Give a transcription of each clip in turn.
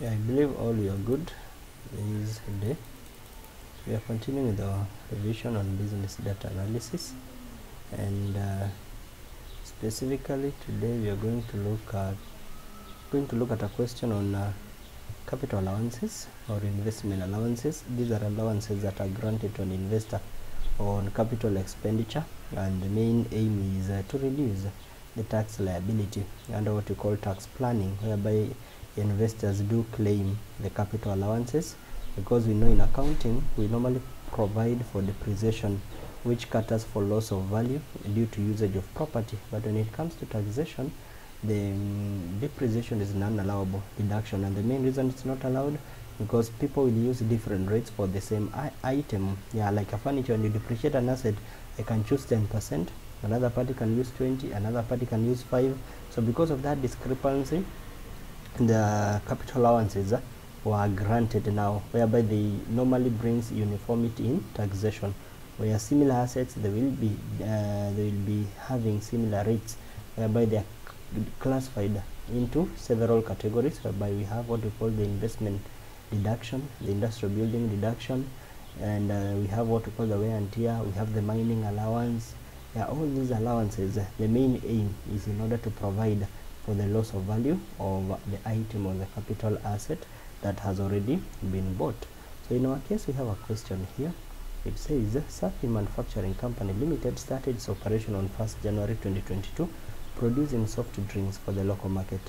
yeah, I believe all you are good this day So we are continuing with our revision on business data analysis. And uh, specifically today we are going to look at going to look at a question on uh, capital allowances or investment allowances. These are allowances that are granted to an investor on capital expenditure. And the main aim is uh, to reduce the tax liability under what you call tax planning whereby investors do claim the capital allowances because we know in accounting we normally provide for depreciation which caters for loss of value due to usage of property. But when it comes to taxation the um, depreciation is non-allowable deduction. And the main reason it's not allowed because people will use different rates for the same item. Yeah like a furniture when you depreciate an asset I can choose 10 percent. Another party can use 20 another party can use 5 so because of that discrepancy the capital allowances uh, were granted now whereby they normally brings uniformity in taxation where similar assets they will be uh, they will be having similar rates whereby they are classified into several categories. Whereby we have what we call the investment deduction the industrial building deduction and uh, we have what we call the wear and tear we have the mining allowance. Yeah, all these allowances uh, the main aim is in order to provide for the loss of value of the item or the capital asset that has already been bought. So in our case we have a question here. It says Safi Manufacturing Company Limited started its operation on 1st January 2022 producing soft drinks for the local market.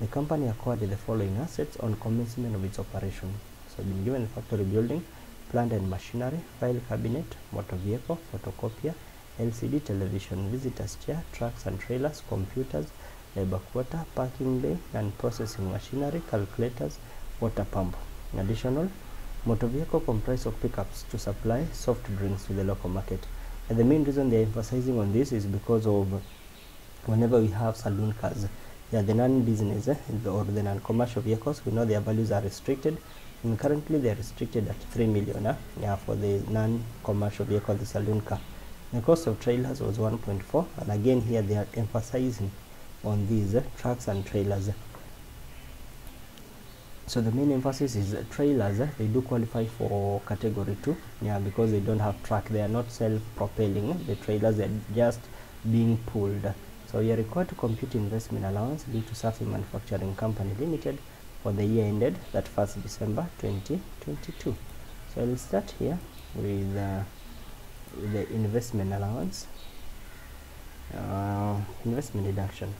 The company acquired the following assets on commencement of its operation. So been given factory building plant and machinery file cabinet motor vehicle photocopier LCD television visitors chair trucks and trailers computers labor quarter parking bay and processing machinery calculators water pump. Additional motor vehicle comprise of pickups to supply soft drinks to the local market. And the main reason they're emphasizing on this is because of whenever we have saloon cars they are the non-business eh, or the non-commercial vehicles. We know their values are restricted and currently they are restricted at 3 million eh, yeah, for the non-commercial vehicle the saloon car. The cost of trailers was 1.4 and again here they are emphasizing on these trucks and trailers. So the main emphasis is trailers. They do qualify for category 2 yeah because they don't have truck they are not self-propelling. The trailers are just being pulled. So you are required to compute investment allowance due to Safi Manufacturing Company Limited for the year ended that 1st December 2022 so I'll start here with uh, the investment allowance. Uh, investment deduction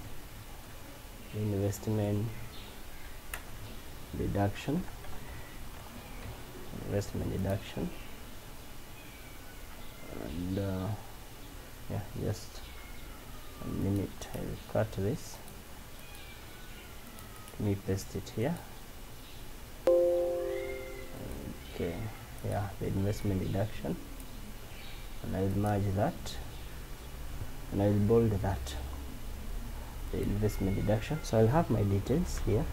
investment deduction. Investment deduction. And uh, yeah just a minute I'll cut this. Let me paste it here. Okay yeah the investment deduction. And I'll merge that. And I'll bold that the investment deduction. So I'll have my details here.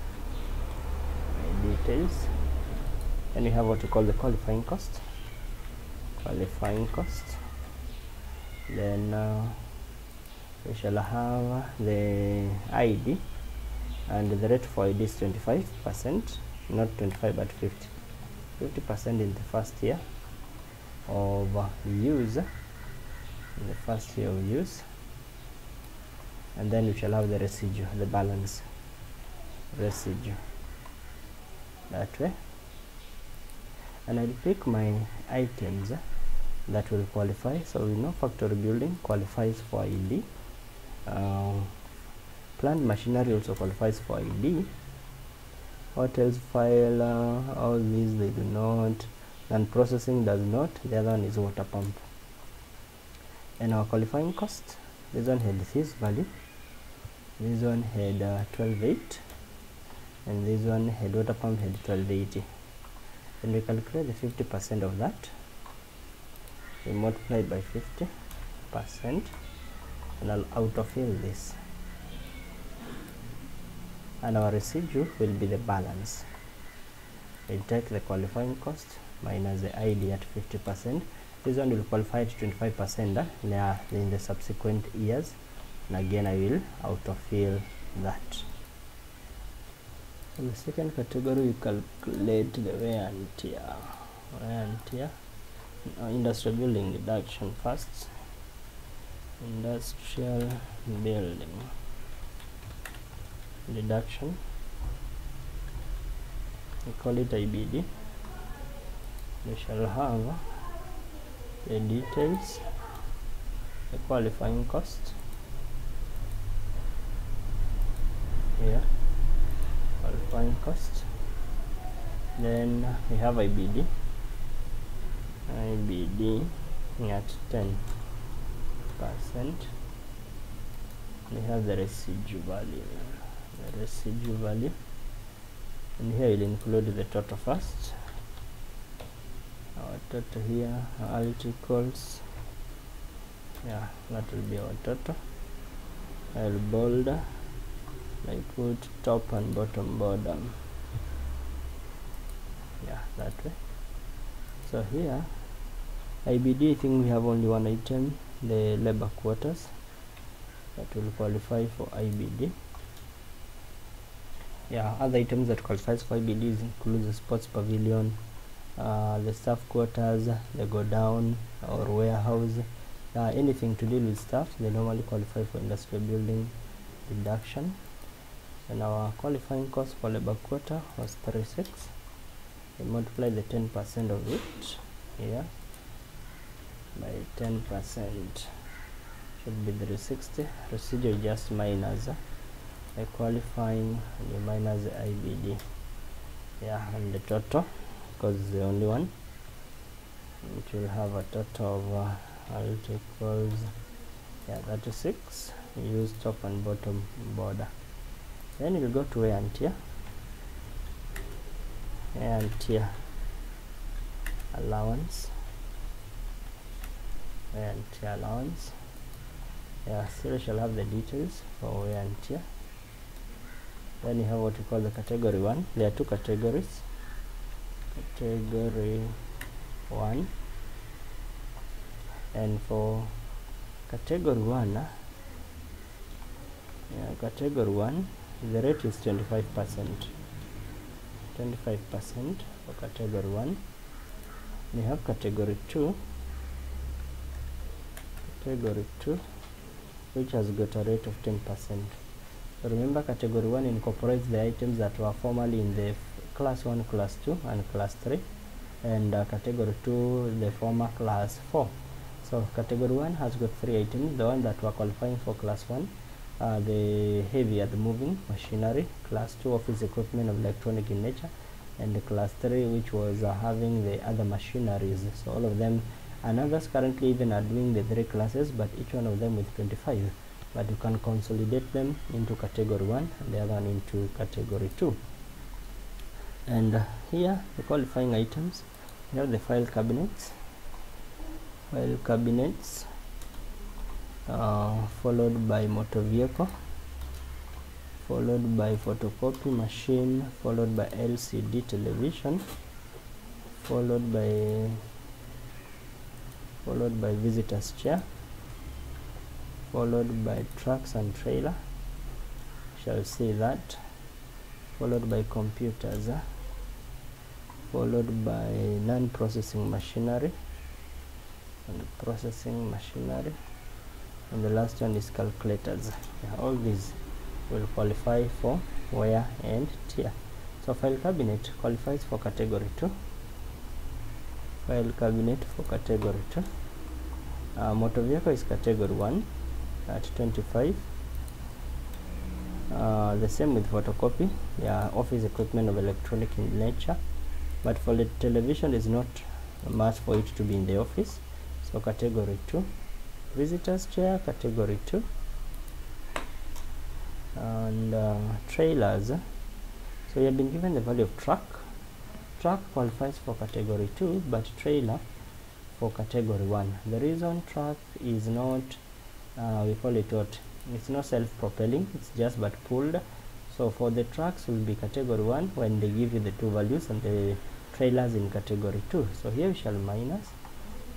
My details. And we have what we call the qualifying cost. Qualifying cost. Then uh, we shall have the ID and the rate for ID is 25 percent not 25 but 50 50 percent in the first year of use. In the first year of use and then we shall have the residue the balance residue. That way. And I'll pick my items that will qualify. So we know factory building qualifies for ID uh, plant machinery also qualifies for ID hotels file uh, all these they do not. And processing does not. The other one is water pump. And our qualifying cost this one had this value this one had uh, 12.8 and this one had water pump had 1280 and we calculate the 50 percent of that. We multiply by 50 percent. And I'll autofill this. And our residue will be the balance. We take the qualifying cost minus the ID at 50 percent. This one will qualify to 25 percent uh, in the subsequent years and again I will autofill that. In the second category we calculate the wear and tear. Wear and tear. Industrial building deduction first. Industrial building deduction we call it IBD we shall have the details the qualifying cost here. Qualifying cost. Then we have IBD IBD at 10 percent. We have the residue value the residual. Value and here we'll include the total first. Our total here alt equals yeah that will be our total. I'll bold I put top and bottom border yeah that way. So here IBD I think we have only one item the labor quarters that will qualify for IBD yeah other items that qualifies for IBD includes the sports pavilion uh, the staff quarters the go down or warehouse. Uh, anything to deal with staff they normally qualify for industrial building deduction and our qualifying cost for labor quota was 36 we multiply the 10 percent of it here by 10 percent. Should be 360 residual just minus uh, a qualifying and you minus the IBD yeah and the total because the only one it will have a total of uh, equals yeah 36 use top and bottom border then you go to and wear and tear allowance. And tear allowance. Yeah shall have the details for wear and then you have what we call the category one. There are two categories. Category one. And for category one uh, yeah, category one the rate is 25 percent. 25 percent for category one. We have category two. Category two which has got a rate of 10 percent. So remember category one incorporates the items that were formerly in the class 1 class 2 and class 3 and uh, category 2 the former class 4 so category 1 has got three items the one that were qualifying for class 1 uh, the heavy and moving machinery class 2 office equipment of electronic in nature and the class 3 which was uh, having the other machineries. So all of them and others currently even are doing the three classes but each one of them with 25 but you can consolidate them into category 1 and the other one into category 2 and uh, here the qualifying items. We have the file cabinets. File cabinets uh, followed by motor vehicle followed by photocopy machine followed by LCD television followed by followed by visitors chair followed by trucks and trailer. Shall see that. Followed by computers uh, followed by non-processing machinery and processing machinery and the last one is calculators. Yeah, all these will qualify for wear and tear. So file cabinet qualifies for category 2 file cabinet for category 2 uh, motor vehicle is category 1 at 25 uh, the same with photocopy. Yeah office equipment of electronic in nature. But for the television is not much for it to be in the office. So category 2 visitors chair category 2 and uh, trailers. So you have been given the value of truck. Truck qualifies for category 2 but trailer for category 1 the reason truck is not uh, we call it what? It's not self-propelling it's just but pulled. So for the trucks will be category 1 when they give you the two values and the trailers in category 2 so here we shall minus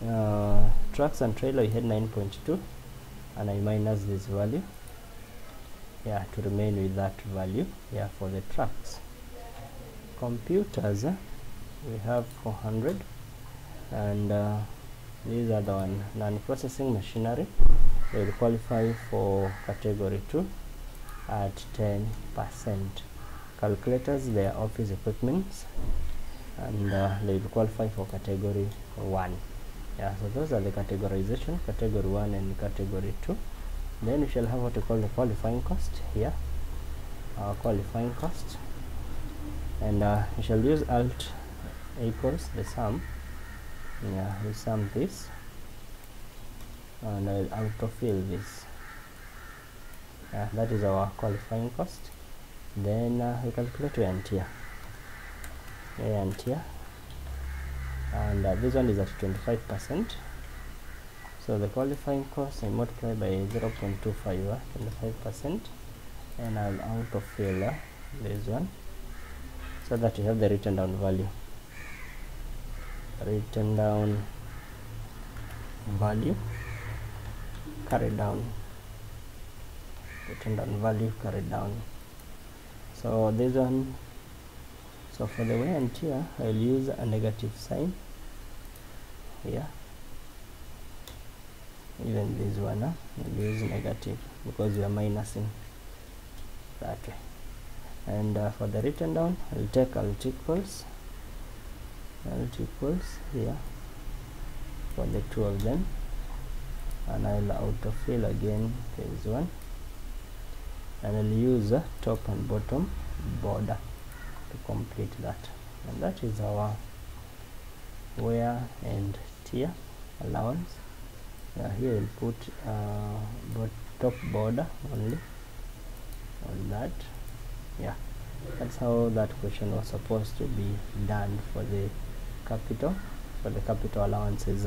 uh, trucks and trailer we had 9.2 and I minus this value. Yeah to remain with that value yeah for the trucks. Computers uh, we have 400 and uh, these are the one non-processing machinery. Will qualify for category 2 at 10 percent. Calculators their office equipments and uh, they will qualify for category 1 yeah so those are the categorization. Category 1 and category 2 then we shall have what we call the qualifying cost here. Our qualifying cost. And uh, we shall use alt equals the sum. Yeah we sum this. And I'll autofill this. Yeah that is our qualifying cost. Then uh, we calculate and wear and tear and uh, this one is at 25 percent. So the qualifying cost I multiply by 0 0.25 uh, 25 percent. And I'll autofill uh, this one so that you have the written down value. Written down value carried down. Written down value carried down. So this one so for the wear tear I'll use a negative sign. Here even this one uh, I'll use negative because we are minusing that way. And uh, for the written down I'll take alt equals alt equals here for the two of them. And I'll autofill again this one. And I'll use a top and bottom border to complete that. And that is our wear and tear allowance. Uh, here we'll put uh, top border only on that. Yeah that's how that question was supposed to be done for the capital for the capital allowances.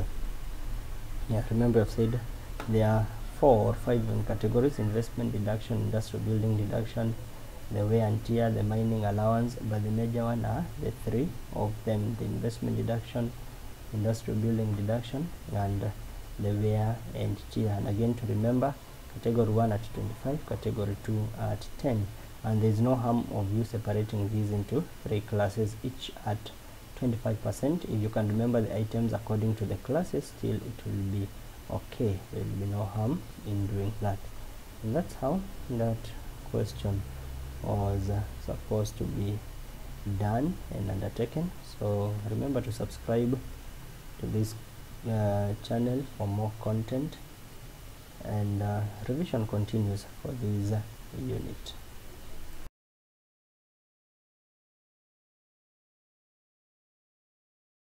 Yeah remember i've said there are four or five categories investment deduction industrial building deduction the wear and tear the mining allowance but the major one are the three of them the investment deduction industrial building deduction and uh, the wear and tear. And again to remember category 1 at 25 category 2 at 10 and there is no harm of you separating these into three classes each at 25% if you can remember the items according to the classes still it will be okay. There will be no harm in doing that. And that's how that question was supposed to be done and undertaken. So remember to subscribe to this uh, channel for more content and uh, revision continues for this unit